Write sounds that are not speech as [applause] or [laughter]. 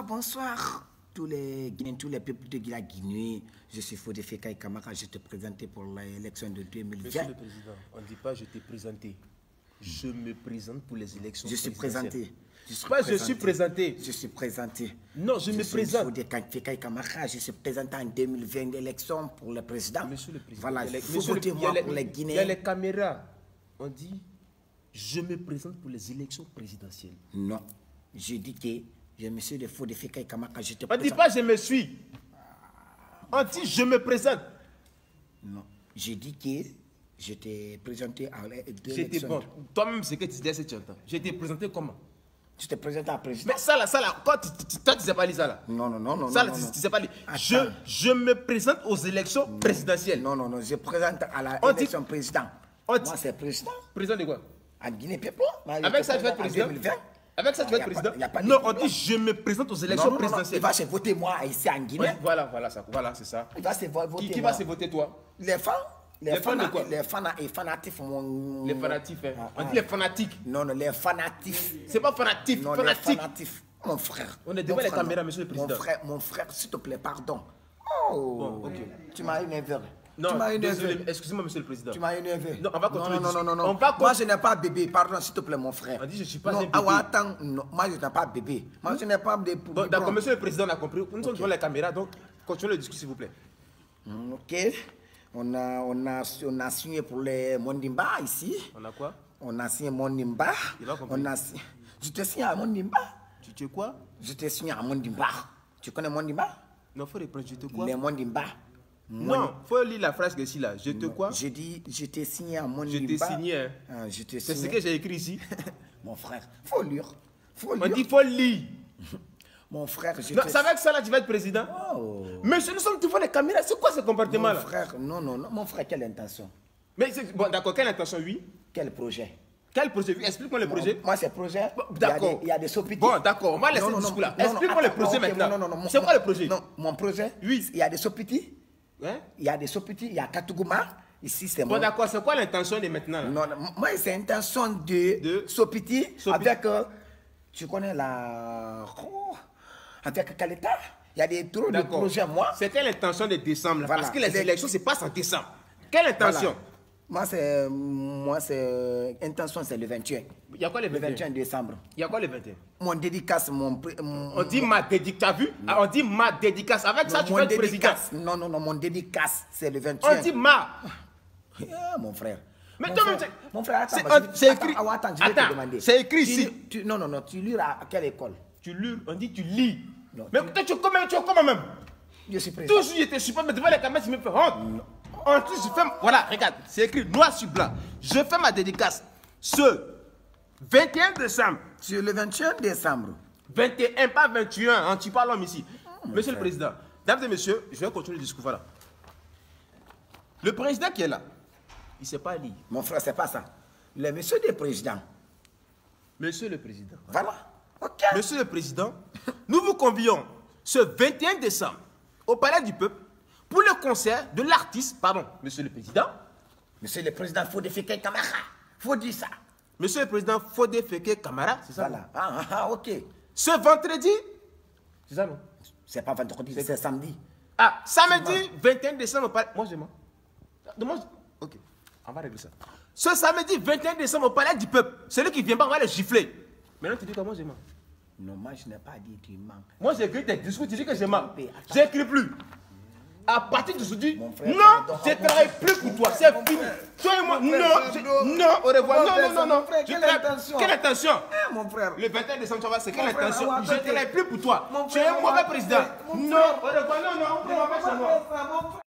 Bonsoir, bonsoir. Tous les Guinéens, tous les peuples de la Guinée. Je suis Fodé Fekaï Kamara. Je te présenté pour l'élection de 2020. Monsieur le Président, on ne dit pas je t'ai présenté. Je me présente pour les élections Je suis présenté. Je suis pas je suis présenté. Je suis présenté. Non, je, me présente. Fodé Fekaï Kamara. Je suis présenté en 2020 l'élection pour le président. Monsieur le Président, Voilà, il faut voter il moi pour les Il y a Guinéens. les caméras. On dit je me présente pour les élections présidentielles. Non. Je dis que je me suis Fekaï Kamara. Je te On ne dit pas je me suis. On dit je me présente. Non. Je dis que je t'ai présenté à l'élection. bon. Toi-même, c'est que tu disais, c'est tu entends. Je t'ai présenté comment? Je t'ai présenté à président. Mais ça là, ça là, quand tu, tu, tu- toi, tu sais pas lire ça là. Non, non, non, non. Ça là, non, tu, tu sais pas lire. Je, je me présente aux élections présidentielles. Non, non, non, je présente à la On dit- élection président. on dit- Moi, c'est président. Président de quoi? En Guinée, people. Moi, je Avec te ça, tu vas être en président? 2020. Avec ça, tu vas être président pas Non, on dit je me présente aux élections non, non, non, il présidentielles. va se voter moi ici en Guinée. Ouais, voilà, voilà, ça, voilà, c'est ça. Il va se vo- voter Qui, qui va se voter toi? Les fans. Les, Les fans de quoi? Les fana- les fanatifs. Mon... Les fanatifs. hein. Ah, On ah. dit les fanatiques. Non, non, les fanatifs. C'est pas fanatique, Non, les fanatifs. Mon frère. On est Mon devant les caméras, monsieur le Mon président. frère, mon frère, s'il te plaît, pardon. Oh, Bon, ok. tu m'as énervé. tu Non, excusez-moi, monsieur le président. Tu m'as énervé. Non, on va continuer Non, non, non, non. On va Moi, je n'ai pas bébé. Pardon, s'il te plaît, mon frère. On dit, je suis pas non, un bébé. ah attends. Non, moi, je n'ai pas bébé. Moi, je n'ai pas de Bon, d'accord, monsieur le président, on a compris. Nous sommes devant les caméras, donc continuez le discours, s'il vous plaît. Mm, Ok. On a, on, a, on a signé pour les Mondimba ici. On a quoi? On a signé Mondimba. Il a compris. On a Je t'ai signé à Mondimba. Tu tu es quoi? Je t'ai signé à Mondimba. Tu connais Mondimba? Non, faut reprendre. Je te quoi? Les Mondimba. Non, faut lire la phrase que ici là. Je te quoi Je dis, je t'ai signé à Je Mondimba. t'ai signé. hein. Ah, je t'ai C'est ce que j'ai écrit ici. [laughs] Mon frère, faut lire. Faut On lire. dit faut lire. [laughs] Mon frère, je Non, t'ai c'est avec ça là, tu vas être président. Oh. Monsieur, nous sommes devant les caméras. C'est quoi ce comportement Mon là frère, non, non, non. Mon frère, quelle intention? Mais c'est- bon, d'accord, quelle intention Oui? Quel projet? Quel projet? Explique-moi le projet. Moi, c'est projet. Il d'accord. Il y a des sopitis. Bon, d'accord, on va laisser Non, le non, discours là. non, non, Explique-moi le attends, projet maintenant. Non, non, non. mon- C'est quoi le projet? Non, mon projet. Oui. Il y a des sopitis. Hein Il y a des sopitis. Il y a Katouguma. Ici, c'est Bon, mon. d'accord, c'est quoi l'intention de maintenant là? Non, non, moi, c'est intention de, De- Sopiti, Sopiti. avec. euh, tu connais la. oh, avec Kaleta. Il y a des trop de projets, moi. C'est quelle intention de décembre là? Voilà. Parce que les élections, c'est pas en décembre. Quelle intention? Voilà. Moi, c'est. Moi, c'est. Intention, c'est le 21. Il y a quoi le Le 21 21 décembre. Il y a quoi le 21 Mon dédicace, mon. mon On dit ma dédicace. T'as vu? Ah, On dit ma dédicace. Avec ça, tu vas être président. dédicace. Non, non, non, mon dédicace, c'est le 21. On dit ma. Ah, mon frère. Mais mon toi-même, frère, c'est- mon frère, attends, c'est- attends, écrit- ah, attends, je vais Attends, te demander. c'est écrit ici. tu- non, non, non, tu lis à, quelle école? Tu lis, on dit tu lis. Non, Mais tu- toi, tu es comment, tu es comment même Je suis président. Toujours, je te supporte, mais devant les caméras, tu me fais honte. En plus, je fais. Voilà, regarde, c'est écrit noir sur blanc. Je fais ma dédicace ce 21 décembre. Sur le 21 décembre. 21, pas 21, hein, tu parles homme ici. Monsieur le. Président, dames et messieurs, je vais continuer le discours. Voilà. Le président qui est là, il ne sait pas lire. Mon frère, c'est pas ça. Le monsieur des présidents. Monsieur le Président. Voilà. Monsieur le Président, nous vous convions ce 21 décembre au Palais du Peuple pour le concert de l'artiste, pardon, Monsieur le Président, Monsieur le président, faut défier Camara. Faut dire ça. Monsieur le Président Fodé Feke Kamara, c'est ça Voilà. Ah, ah, ah, ok. Ce vendredi, c'est ça non? C'est pas vendredi, c'est samedi. Ah, samedi 21 décembre au Palais. Moi je mens. Demande. Ok, on va régler ça. Ce samedi 21 décembre au Palais du Peuple, celui qui vient pas, on va le gifler. Maintenant tu dis comment je mens Non, moi, je n'ai pas dit tu mens. Moi j'ai écrit tes discours, tu dis que je mens. J'écris plus. À partir d'aujourd'hui, non, je ne travaille plus pour toi, c'est fini. Toi et moi, non, non, au revoir. Non, non, non, non. quelle intention? Quelle intention? Eh, mon frère. Le 21 décembre, tu vas c'est quelle intention? Je ne travaille plus pour toi. Tu es un mauvais président. Non, au revoir. Non, non, on ne pas chez moi.